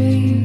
dream.